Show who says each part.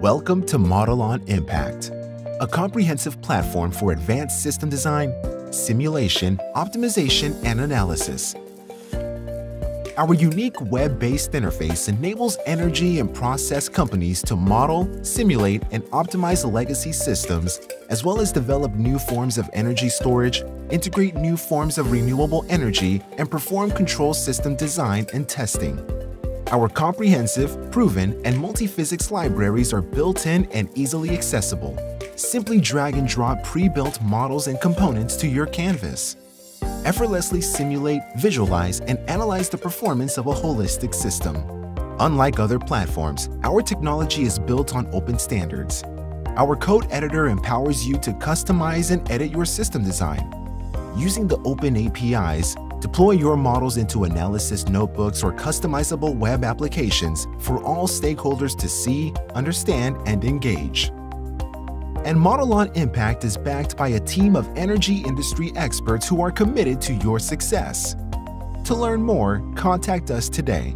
Speaker 1: Welcome to Modelon Impact, a comprehensive platform for advanced system design, simulation, optimization, and analysis. Our unique web-based interface enables energy and process companies to model, simulate, and optimize legacy systems, as well as develop new forms of energy storage, integrate new forms of renewable energy, and perform control system design and testing. Our comprehensive, proven, and multi-physics libraries are built-in and easily accessible. Simply drag and drop pre-built models and components to your canvas effortlessly simulate, visualize, and analyze the performance of a holistic system. Unlike other platforms, our technology is built on open standards. Our code editor empowers you to customize and edit your system design. Using the open APIs, deploy your models into analysis notebooks or customizable web applications for all stakeholders to see, understand, and engage. And Modelon Impact is backed by a team of energy industry experts who are committed to your success. To learn more, contact us today.